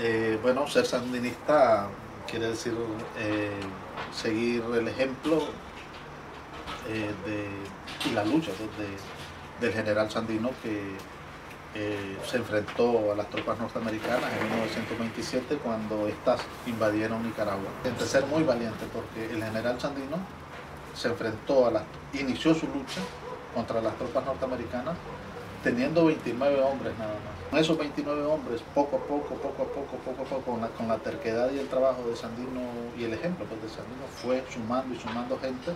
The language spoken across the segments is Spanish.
Eh, bueno, ser sandinista quiere decir eh, seguir el ejemplo eh, de, y la lucha pues, del general Sandino que se enfrentó a las tropas norteamericanas en 1927 cuando éstas invadieron Nicaragua. De ser muy valiente porque el general Sandino se enfrentó a las, inició su lucha contra las tropas norteamericanas teniendo 29 hombres nada más. Con esos 29 hombres, poco a poco, poco a poco, poco a poco, con la, terquedad y el trabajo de Sandino y el ejemplo pues, de Sandino, fue sumando y sumando gente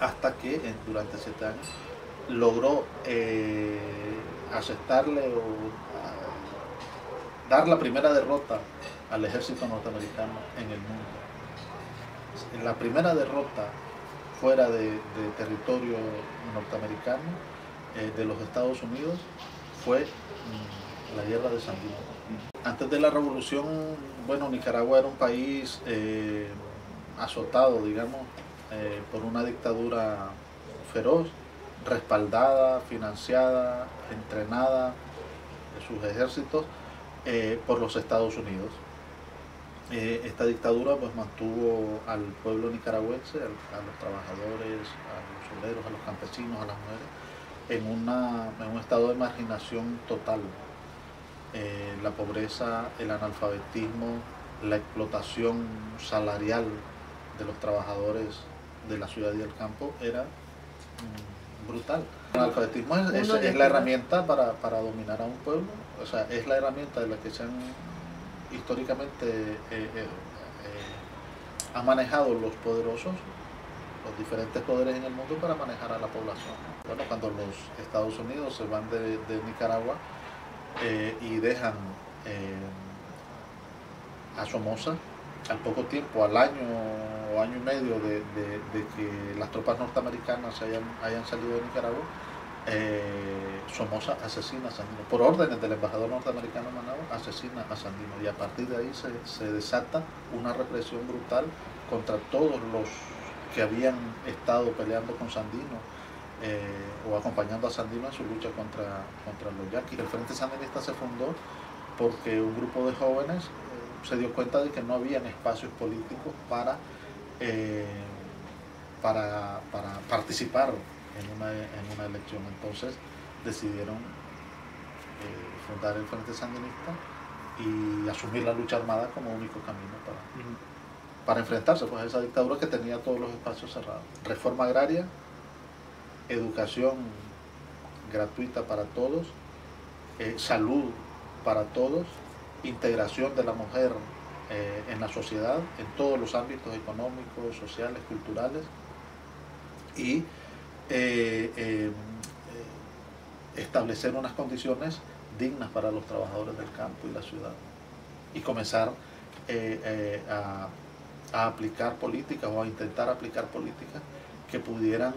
hasta que durante siete años logró eh, aceptarle o dar la primera derrota al ejército norteamericano en el mundo. La primera derrota fuera de territorio norteamericano eh, de los Estados Unidos fue mm, la guerra de San Sandino. Antes de la revolución, bueno, Nicaragua era un país eh, azotado, digamos, eh, por una dictadura feroz, respaldada, financiada, entrenada, sus ejércitos, por los Estados Unidos. esta dictadura pues mantuvo al pueblo nicaragüense, a los trabajadores, a los obreros, a los campesinos, a las mujeres, en, una, en un estado de marginación total. Eh, la pobreza, el analfabetismo, la explotación salarial de los trabajadores de la ciudad y del campo era mm, brutal. El analfabetismo es, la herramienta para, dominar a un pueblo, o sea, es la herramienta de la que se han históricamente eh, eh, han manejado los poderosos los diferentes poderes en el mundo para manejar a la población. Bueno, cuando los Estados Unidos se van de, Nicaragua eh, y dejan eh, a Somoza, al poco tiempo, al año o año y medio de, que las tropas norteamericanas hayan, salido de Nicaragua, eh, Somoza asesina a Sandino. Por órdenes del embajador norteamericano Managua, asesina a Sandino. Y a partir de ahí se, se desata una represión brutal contra todos los que habían estado peleando con Sandino eh, o acompañando a Sandino en su lucha contra, contra los yaquis. El Frente Sandinista se fundó porque un grupo de jóvenes eh, se dio cuenta de que no habían espacios políticos para, eh, para, participar en una, en una, elección. Entonces decidieron fundar el Frente Sandinista y asumir la lucha armada como único camino para para enfrentarse pues, a esa dictadura que tenía todos los espacios cerrados. Reforma agraria, educación gratuita para todos, eh, salud para todos, integración de la mujer eh, en la sociedad, en todos los ámbitos económicos, sociales, culturales, y eh, establecer unas condiciones dignas para los trabajadores del campo y la ciudad, y comenzar a a aplicar políticas o a intentar aplicar políticas que pudieran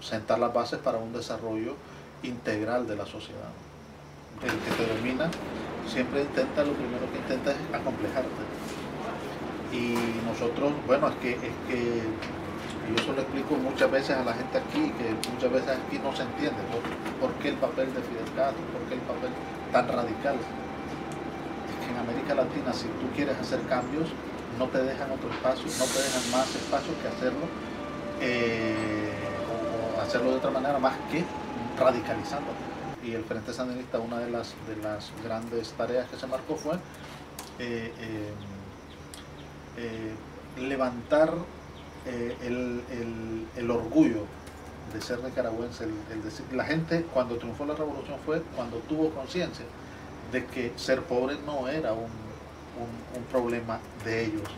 sentar las bases para un desarrollo integral de la sociedad. El que te domina siempre intenta, lo primero que intenta es acomplejarte. Y nosotros, bueno, es que, es que yo eso lo explico muchas veces a la gente aquí, que muchas veces aquí no se entiende por, qué el papel de Fidel Castro, por qué el papel tan radical. Es que en América Latina, si tú quieres hacer cambios, no te dejan otro espacio, no te dejan más espacio que hacerlo, eh, o, hacerlo de otra manera más que radicalizando. Y el Frente Sandinista, una de las, de las grandes tareas que se marcó fue eh, eh, levantar el, orgullo de ser nicaragüense. La gente cuando triunfó la revolución fue cuando tuvo conciencia de que ser pobre no era un un, problema de ellos,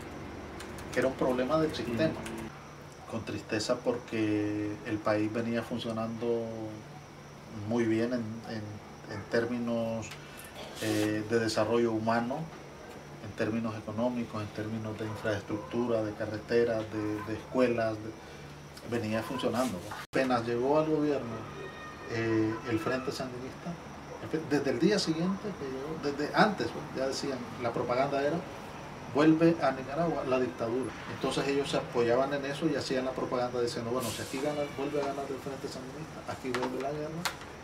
que era un problema del sistema. Con tristeza porque el país venía funcionando muy bien en, términos eh, de desarrollo humano, en términos económicos, en términos de infraestructura, de carreteras, de, escuelas, venía funcionando. Apenas llegó al gobierno eh, el Frente Sandinista, desde el día siguiente, desde antes, pues, ya decían, la propaganda era, vuelve a Nicaragua la dictadura. Entonces ellos se apoyaban en eso y hacían la propaganda diciendo, bueno, si aquí gana, vuelve a ganar el Frente Sandinista, aquí vuelve la guerra,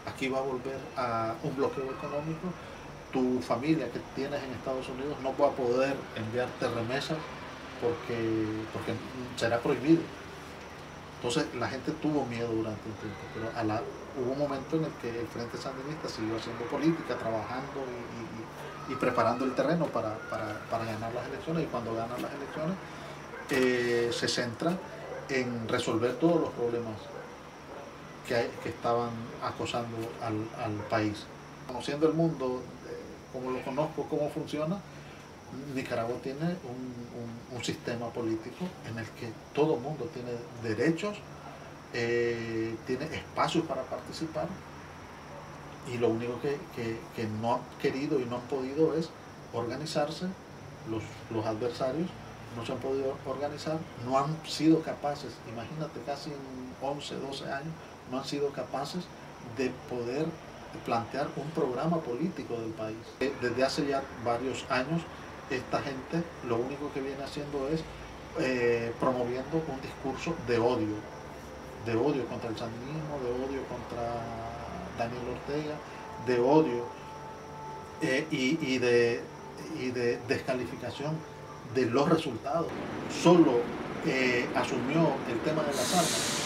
aquí va a volver a un bloqueo económico tu familia que tienes en Estados Unidos no va a poder enviarte remesas porque, porque será prohibido. Entonces la gente tuvo miedo durante un tiempo, pero a la, hubo un momento en el que el Frente Sandinista siguió haciendo política, trabajando y, preparando el terreno para, ganar las elecciones y cuando ganan las elecciones eh, se centra en resolver todos los problemas que, estaban acosando al, país. Conociendo el mundo, eh, como lo conozco, cómo funciona, Nicaragua tiene un, sistema político en el que todo mundo tiene derechos, eh, tiene espacios para participar. Y lo único que, no han querido y no han podido es organizarse, los, los adversarios no se han podido organizar, no han sido capaces, imagínate casi en 11, 12 años, no han sido capaces de poder plantear un programa político del país. Eh, desde hace ya varios años, esta gente lo único que viene haciendo es eh, promoviendo un discurso de odio, de odio contra el sandinismo, de odio contra Daniel Ortega, de odio eh, y, de, y de descalificación de los resultados. Solo asumió el tema de las armas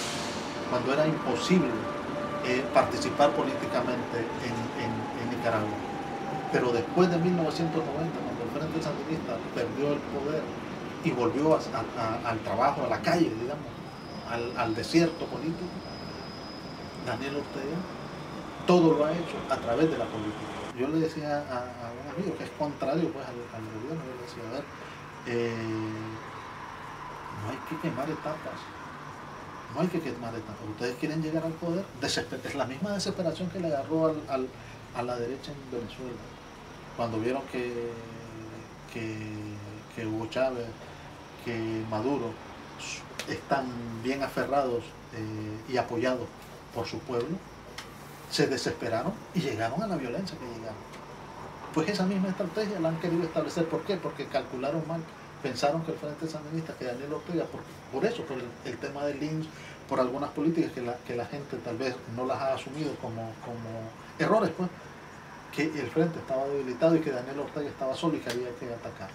cuando era imposible eh, participar políticamente en, Nicaragua. Pero después de 1990, cuando el Frente Sandinista perdió el poder y volvió al trabajo, a la calle, digamos, al, desierto político, Daniel Ortega todo lo ha hecho a través de la política. Yo le decía a, un amigo que es contrario pues, al, gobierno, yo le decía, a ver, eh, no hay que quemar etapas no hay que quemar etapas. Ustedes quieren llegar al poder, es la misma desesperación que le agarró a la derecha en Venezuela, cuando vieron que, que, Hugo Chávez, que Maduro están bien aferrados eh, y apoyados por su pueblo, se desesperaron y llegaron a la violencia que llegaron. Pues esa misma estrategia la han querido establecer. ¿Por qué? Porque calcularon mal pensaron que el Frente Sandinista, que Daniel Ortega, por, eso, por el, tema del Lynch, por algunas políticas que la, que la gente tal vez no las ha asumido como, como errores, pues, que el Frente estaba debilitado y que Daniel Ortega estaba solo y que había que atacar.